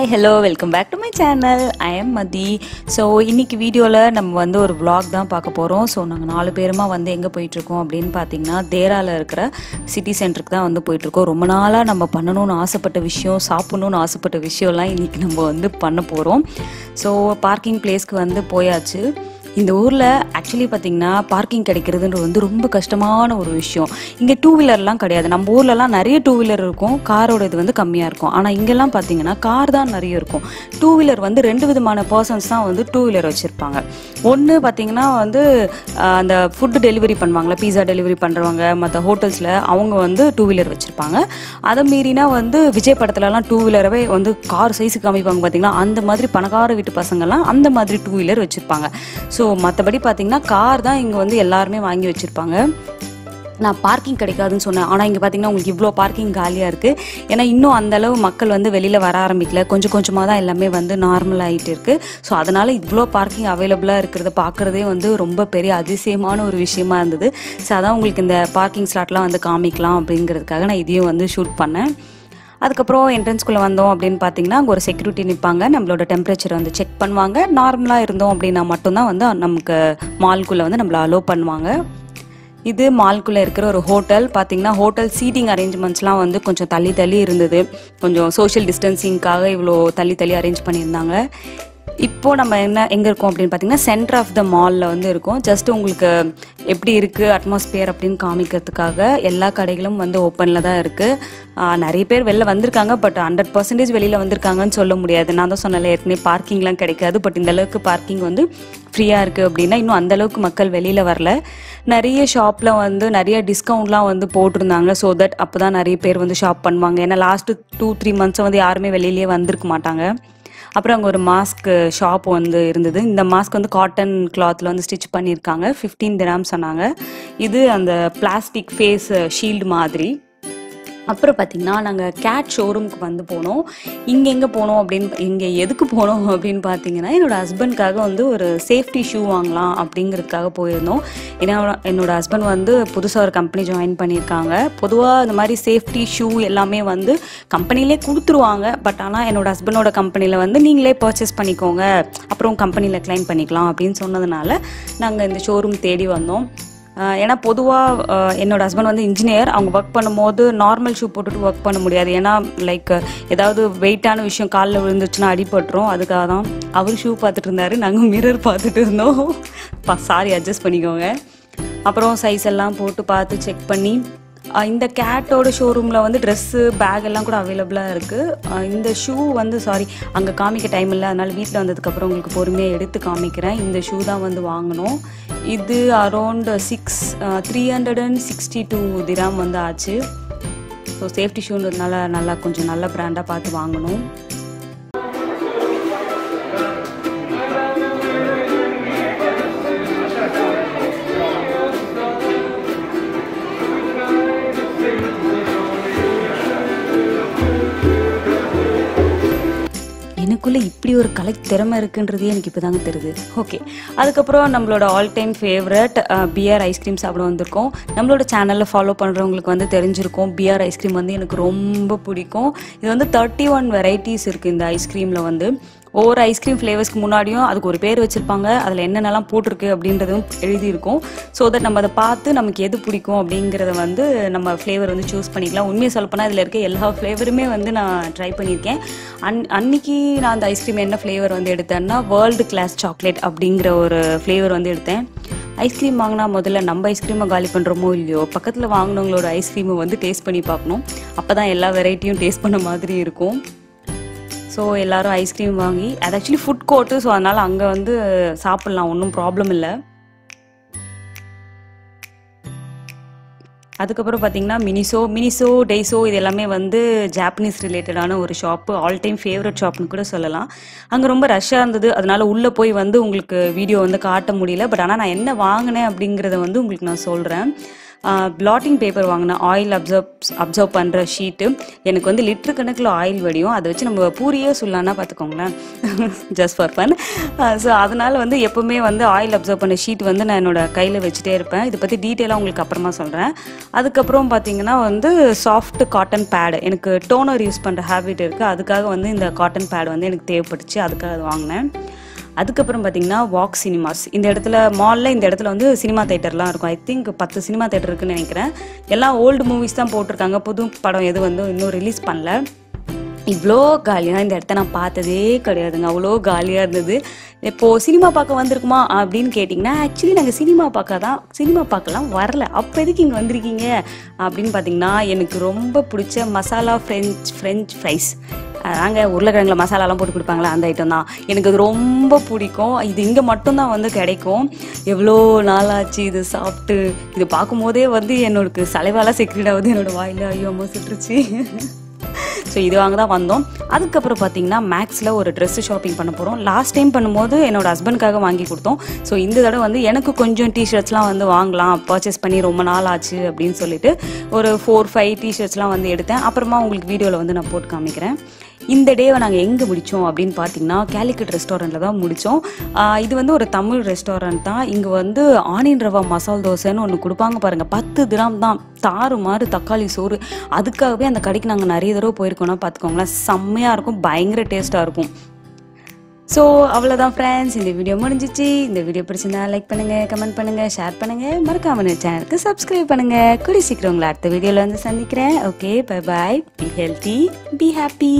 Hi hello welcome back to my channel I am Mathi so இன்னைக்கு வீடியோவில் நம்ம வந்து ஒரு விளாக் தான் பார்க்க போகிறோம் ஸோ நாங்கள் நாலு பேருமா வந்து எங்கே போயிட்டுருக்கோம் அப்படின்னு பார்த்தீங்கன்னா தேராவில் இருக்கிற சிட்டி சென்டருக்கு தான் வந்து போயிட்டுருக்கோம் ரொம்ப நாளாக நம்ம பண்ணணும்னு ஆசைப்பட்ட விஷயம் சாப்பிட்ணுன்னு ஆசைப்பட்ட விஷயம்லாம் இன்னைக்கு நம்ம வந்து பண்ண போகிறோம் ஸோ பார்க்கிங் பிளேஸ்க்கு வந்து போயாச்சு. இந்த ஊரில் ஆக்சுவலி பார்த்தீங்கன்னா பார்க்கிங் கிடைக்கிறதுன்றது வந்து ரொம்ப கஷ்டமான ஒரு விஷயம். இங்கே டூ வீலர்லாம் கிடையாது. நம்ம ஊர்லலாம் நிறைய டூ வீலர் இருக்கும். காரோட இது வந்து கம்மியாக இருக்கும். ஆனால் இங்கெல்லாம் பார்த்தீங்கன்னா கார் தான் நிறைய இருக்கும். டூ வீலர் வந்து ரெண்டு விதமான பர்சன்ஸ் தான் வந்து டூ வீலர் வச்சுருப்பாங்க. ஒன்று பார்த்தீங்கன்னா வந்து அந்த ஃபுட்டு டெலிவரி பண்ணுவாங்களே பீஸா டெலிவரி பண்ணுறவங்க மற்ற ஹோட்டல்ஸில் அவங்க வந்து டூ வீலர் வச்சுருப்பாங்க. அதை மீறினா வந்து விஜய் படத்துலலாம் டூ வீலரவே வந்து கார் சைஸுக்கு காமிப்பாங்க பார்த்தீங்கன்னா அந்த மாதிரி பணக்கார வீட்டு பசங்கள்லாம் அந்த மாதிரி டூ வீலர் வச்சுருப்பாங்க. ஸோ ஸோ மற்றபடி பார்த்தீங்கன்னா கார் தான் இங்கே வந்து எல்லாருமே வாங்கி வச்சுருப்பாங்க. நான் பார்க்கிங் கிடைக்காதுன்னு சொன்னேன். ஆனால் இங்கே பார்த்தீங்கன்னா உங்களுக்கு இவ்வளோ பார்க்கிங் காலியாக இருக்குது ஏன்னா இன்னும் அந்தளவு மக்கள் வந்து வெளியில் வர ஆரம்பிக்கல. கொஞ்சம் கொஞ்சமாக தான் எல்லாமே வந்து நார்மல் ஆகிட்டு இருக்குது ஸோ அதனால் இவ்வளோ பார்க்கிங் அவைலபிளாக இருக்கிறத பார்க்குறதே வந்து ரொம்ப பெரிய அதிசயமான ஒரு விஷயமா இருந்தது. ஸோ அதான் உங்களுக்கு இந்த பார்க்கிங் ஸ்லாட்லாம் வந்து காமிக்கலாம் அப்படிங்கிறதுக்காக நான் இதையும் வந்து ஷூட் பண்ணேன். அதுக்கப்புறம் என்ட்ரன்ஸ்குள்ளே வந்தோம் அப்படின்னு பார்த்தீங்கன்னா அங்கே ஒரு செக்யூரிட்டி நிற்பாங்க நம்மளோட டெம்பரேச்சர் வந்து செக் பண்ணுவாங்க. நார்மலாக இருந்தோம் அப்படின்னா மட்டும்தான் வந்து நமக்கு மால்குள்ளே வந்து நம்மளை அலோவ் பண்ணுவாங்க. இது மால்குள்ளே இருக்கிற ஒரு ஹோட்டல் பார்த்தீங்கன்னா ஹோட்டல் சீட்டிங் அரேஞ்ச்மெண்ட்ஸ்லாம் வந்து கொஞ்சம் தள்ளி தள்ளி இருந்தது. கொஞ்சம் சோஷியல் டிஸ்டன்சிங்க்காக இவ்வளோ தள்ளி தள்ளி அரேஞ்ச் பண்ணியிருந்தாங்க. இப்போ நம்ம என்ன எங்கே இருக்கோம் அப்படின்னு பார்த்தீங்கன்னா சென்டர் ஆஃப் த மாலில் வந்து இருக்கோம். ஜஸ்ட் உங்களுக்கு எப்படி இருக்குது அட்மாஸ்பியர் அப்படின்னு காமிக்கிறதுக்காக எல்லா கடைகளும் வந்து ஓப்பனில் தான் இருக்குது நிறைய பேர் வெளில வந்திருக்காங்க பட் ஹண்ட்ரட் பர்சன்டேஜ் வெளியில் வந்திருக்காங்கன்னு சொல்ல முடியாது. நான் தான் சொன்னல ஏற்கனவே பார்க்கிங்லாம் கிடைக்காது பட் இந்த அளவுக்கு பார்க்கிங் வந்து ஃப்ரீயாக இருக்குது அப்படின்னா இன்னும் அந்த அளவுக்கு மக்கள் வெளியில் வரல. நிறைய ஷாப்பில் வந்து நிறைய டிஸ்கவுண்ட்லாம் வந்து போட்டிருந்தாங்க ஸோ தட் அப்போ தான் நிறைய பேர் வந்து ஷாப் பண்ணுவாங்க. ஏன்னா லாஸ்ட்டு டூ த்ரீ மந்த்ஸை வந்து யாருமே வெளியிலேயே வந்திருக்க மாட்டாங்க. அப்புறம் அங்கே ஒரு மாஸ்க் ஷாப் uh, வந்து இருந்தது. இந்த மாஸ்க் வந்து காட்டன் கிளாத்தில் வந்து ஸ்டிச் பண்ணியிருக்காங்க. ஃபிஃப்டீன் திராம் சொன்னாங்க. இது அந்த பிளாஸ்டிக் ஃபேஸ் ஷீல்டு மாதிரி. அப்புறம் பார்த்தீங்கன்னா நாங்கள் கேட் ஷோரூமுக்கு வந்து போனோம். இங்கே எங்கே போனோம் அப்படின்னு இங்கே எதுக்கு போனோம் அப்படின்னு பார்த்தீங்கன்னா என்னோட ஹஸ்பண்ட்காக வந்து ஒரு சேஃப்டி ஷூ வாங்கலாம் அப்படிங்கிறதுக்காக போயிருந்தோம். ஏன்னா என்னோட ஹஸ்பண்ட் வந்து புதுசாக ஒரு கம்பெனி ஜாயின் பண்ணியிருக்காங்க. பொதுவாக இந்த மாதிரி சேஃப்டி ஷூ எல்லாமே வந்து கம்பெனிலே கொடுத்துருவாங்க. பட் ஆனால் என்னோட ஹஸ்பண்டோட கம்பெனியில் வந்து நீங்களே பர்ச்சேஸ் பண்ணிக்கோங்க. அப்புறம் கம்பெனியில் க்ளைம் பண்ணிக்கலாம் அப்படின்னு சொன்னதுனால நாங்கள் இந்த ஷோரூம் தேடி வந்தோம். ஏன்னா பொதுவாக என்னோட ஹஸ்பண்ட் வந்து இன்ஜினியர் அவங்க ஒர்க் பண்ணும்போது நார்மல் ஷூ போட்டுட்டு ஒர்க் பண்ண முடியாது. ஏன்னா லைக் ஏதாவது வெயிட்டான விஷயம் காலில் விழுந்துச்சுன்னா அடிபட்டுரும். அதுக்காக தான் அவர் ஷூ பார்த்துட்டு இருந்தார். நாங்கள் மிரர் பார்த்துட்டு இருந்தோம். சாரி அட்ஜஸ்ட் பண்ணிக்கோங்க. அப்புறம் சைஸ் எல்லாம் போட்டு பார்த்து செக் பண்ணி இந்த கேட்டோட ஷோரூமில் வந்து ட்ரெஸ்ஸு பேக் எல்லாம் கூட அவைலபிளாக இருக்குது இந்த ஷூ வந்து சாரி அங்கே காமிக்க டைம் இல்லை அதனால் வீட்டில் வந்ததுக்கப்புறம் உங்களுக்கு பொறுமையாக எடுத்து காமிக்கிறேன். இந்த ஷூ தான் வந்து வாங்கினோம் இது around six three hundred and sixty two gram வந்து ஆச்சு. ஸோ சேஃப்டி ஷூன்றதுனால நல்லா கொஞ்சம் நல்ல ப்ராண்டாக பார்த்து வாங்கணும். இப்படி ஒரு கலை திறமை இருக்குன்றதே எனக்கு இப்போ தாங்க தெரியுது. ஓகே அதுக்கப்புறம் நம்மளோட all time favourite pier ice cream சாப்பிட வந்திருக்கோம். நம்மளோட சேனலில் ஃபாலோ பண்ணுறவங்களுக்கு வந்து தெரிஞ்சிருக்கும். பியர் ஐஸ்கிரீம் வந்து எனக்கு ரொம்ப பிடிக்கும். இது வந்து தேர்ட்டி ஒன் வெரைட்டிஸ் இருக்குது இந்த ஐஸ்கிரீமில் வந்து. ஒவ்வொரு ஐஸ்கிரீம் ஃப்ளேவர்ஸ்க்கு முன்னாடியும் அதுக்கு ஒரு பேர் வச்சுருப்பாங்க. அதில் என்னென்னலாம் போட்டிருக்கு அப்படின்றதும் எழுதியிருக்கும். ஸோ தட் நம்ம அதை பார்த்து நமக்கு எது பிடிக்கும் அப்படிங்கிறத வந்து நம்ம ஃப்ளேவர் வந்து சூஸ் பண்ணிக்கலாம். உண்மையை சொல்லப்போனால் இதில் இருக்க எல்லா ஃப்ளேவருமே வந்து நான் ட்ரை பண்ணியிருக்கேன். அன் அன்னைக்கு நான் அந்த ஐஸ்கிரீம் என்ன ஃப்ளேவர் வந்து எடுத்தேன்னா வேர்ல்டு கிளாஸ் சாக்லேட் அப்படிங்கிற ஒரு ஃப்ளேவர் வந்து எடுத்தேன். ஐஸ்கிரீம் வாங்கினா முதல்ல நம்ம ஐஸ்கிரீமை காலி பண்ணுறோமோ இல்லையோ பக்கத்தில் வாங்கினவங்களோட ஐஸ்கிரீமை வந்து டேஸ்ட் பண்ணி பார்க்கணும். அப்போ தான் எல்லா வெரைட்டியும் டேஸ்ட் பண்ண மாதிரி இருக்கும். ஸோ எல்லாரும் ஐஸ்கிரீம் வாங்கி அது ஆக்சுவலி ஃபுட் கோர்ட்டு ஸோ அதனால் அங்கே வந்து சாப்பிட்லாம் ஒன்றும் ப்ராப்ளம் இல்லை. அதுக்கப்புறம் பார்த்தீங்கன்னா மினிசோ மினிசோ டெய்ஸோ இது எல்லாமே வந்து ஜாப்பனீஸ் ரிலேட்டடான ஒரு ஷாப்பு ஆல் டைம் ஃபேவரட் ஷாப்னு கூட சொல்லலாம். அங்கே ரொம்ப ரஷ்ஷாக இருந்தது அதனால் உள்ளே போய் வந்து உங்களுக்கு வீடியோ வந்து காட்ட முடியல. பட் ஆனால் நான் என்ன வாங்கினேன் அப்படிங்கிறத வந்து உங்களுக்கு நான் சொல்கிறேன் பிளாட்டிங் பேப்பர் வாங்கினேன் ஆயில் அப்சர்வ் அப்சர்வ் பண்ணுற ஷீட்டு எனக்கு வந்து லிட்டரு கணக்கில் ஆயில் வடியும். அதை வச்சு நம்ம பூரியே சொல்லலாம்னா பார்த்துக்கோங்களேன். ஜஸ்ட் ஃபார் ஃபன் ஸோ அதனால் வந்து எப்போவுமே வந்து ஆயில் அப்சர்வ் பண்ண ஷீட் வந்து நான் என்னோட கையில் வச்சுட்டே இருப்பேன். இதை பற்றி டீட்டெயிலாக உங்களுக்கு அப்புறமா சொல்கிறேன் அதுக்கப்புறம் பார்த்தீங்கன்னா வந்து சாஃப்ட் காட்டன் பேடு எனக்கு டோனர் யூஸ் பண்ணுற ஹேபிட் இருக்குது அதுக்காக வந்து இந்த காட்டன் பேடு வந்து எனக்கு தேவைப்பட்டுச்சு. அதுக்காக அது வாங்கினேன். அதுக்கப்புறம் பார்த்தீங்கன்னா வாக் சினிமாஸ் இந்த இடத்துல மாலில் இந்த இடத்துல வந்து சினிமா தேட்டர்லாம் இருக்கும். ஐ திங்க் பத்து சினிமா தேட்டர் இருக்குன்னு நினைக்கிறேன். எல்லாம் ஓல்டு மூவிஸ் தான் போட்டிருக்காங்க. புது படம் எதுவும் வந்து இன்னும் ரிலீஸ் பண்ணல. இவ்வளோ காலியாக இந்த இடத்த நான் பார்த்ததே கிடையாதுங்க. அவ்வளோ காலியாக இருந்தது. இப்போது சினிமா பார்க்க வந்திருக்குமா அப்படின்னு கேட்டிங்கன்னா ஆக்சுவலி நாங்கள் சினிமா பார்க்க தான் சினிமா பார்க்கலாம் வரல. அப்போ எதுக்கு இங்கே வந்திருக்கீங்க? அப்படின்னு பார்த்தீங்கன்னா எனக்கு ரொம்ப பிடிச்ச மசாலா ஃப்ரெஞ்ச் ஃப்ரெஞ்ச் ஃப்ரைஸ் அதாங்க உருளைக்கிழங்குல மசாலாலாம் போட்டு கொடுப்பாங்களே அந்த ஐட்டம் தான். எனக்கு அது ரொம்ப பிடிக்கும். இது இங்கே மட்டும்தான் வந்து கிடைக்கும். எவ்வளோ நாளாச்சு இது சாப்பிட்டு. இது பார்க்கும்போதே வந்து என்னோடய சலைவாலாம் செக்ரெட் ஆகுது என்னோடய வாயில். ஐயோ அம்மா சுட்டுருச்சு. ஸோ இது வாங்க தான் வந்தோம். அதுக்கப்புறம் பார்த்தீங்கன்னா மேக்ஸில் ஒரு ட்ரெஸ் ஷாப்பிங் பண்ண போகிறோம் லாஸ்ட் டைம் பண்ணும்போது என்னோட ஹஸ்பண்டுக்காக வாங்கி கொடுத்தோம். ஸோ இந்த தடவை வந்து எனக்கு கொஞ்சம் டிஷர்ட்ஸ்லாம் வந்து வாங்கலாம். பர்ச்சேஸ் பண்ணி ரொம்ப நாள் ஆச்சு அப்படின்னு சொல்லிட்டு ஒரு ஃபோர் ஃபைவ் டிஷர்ட்ஸ்லாம் வந்து எடுத்தேன். அப்புறமா உங்களுக்கு வீடியோவில் வந்து நான் போட்டு காமிக்கிறேன். இந்த டேவை நாங்கள் எங்கே முடித்தோம் அப்படின்னு பார்த்தீங்கன்னா கேலிக்கட் ரெஸ்டாரண்ட்டில் தான் முடித்தோம் இது வந்து ஒரு தமிழ் ரெஸ்டாரண்ட் தான். இங்கே வந்து ஆனியன் ரவா மசால் தோசைன்னு ஒன்று கொடுப்பாங்க பாருங்கள் பத்து கிராம் தான். தாறு மாறு தக்காளி சோறு. அதுக்காகவே அந்த கடைக்கு நாங்கள் நிறைய தடவை போயிருக்கோம்னா பார்த்துக்கோங்களேன் செம்மையாக இருக்கும். பயங்கர டேஸ்ட்டாக இருக்கும். ஸோ அவ்வளோதான் ஃப்ரெண்ட்ஸ் இந்த வீடியோ முடிஞ்சிச்சு. இந்த வீடியோ பிடிச்சிருந்தா லைக் பண்ணுங்கள் கமெண்ட் பண்ணுங்கள் ஷேர் பண்ணுங்கள் மறக்காம சேனலுக்கு சப்ஸ்கிரைப் பண்ணுங்கள் கூடி சீக்கிரம் உங்களை அடுத்த வீடியோவில் வந்து சந்திக்கிறேன். Okay bye bye be healthy be happy